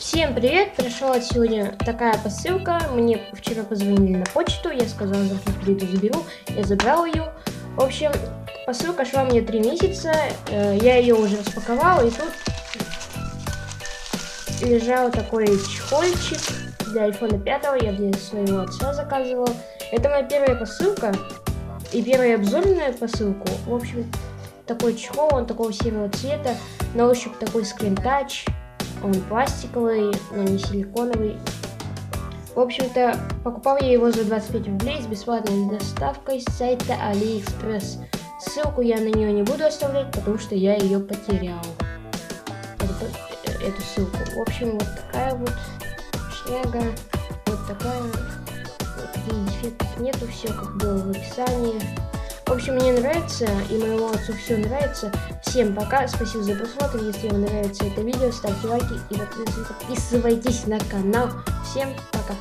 Всем привет! Пришла сегодня такая посылка. Мне вчера позвонили на почту. Я сказала, завтра приду, заберу. Я забрал ее. В общем, посылка шла мне три месяца. Э, я ее уже распаковала. И тут лежал такой чехольчик для iPhone 5. Я для своего отца заказывал. Это моя первая посылка. И первая обзорная посылку. В общем, такой чехол, он такого серого цвета. На ощупь такой скрин-тач. Он пластиковый, но не силиконовый. В общем-то, покупал я его за 25 рублей с бесплатной доставкой с сайта AliExpress. Ссылку я на нее не буду оставлять, потому что я ее потерял. Эту, эту ссылку. В общем, вот такая вот шняга. Вот такая. Вот нету, все как было в описании. В общем, мне нравится, и моему отцу все нравится. Всем пока, спасибо за просмотр. Если вам нравится это видео, ставьте лайки и подписывайтесь на канал. Всем пока.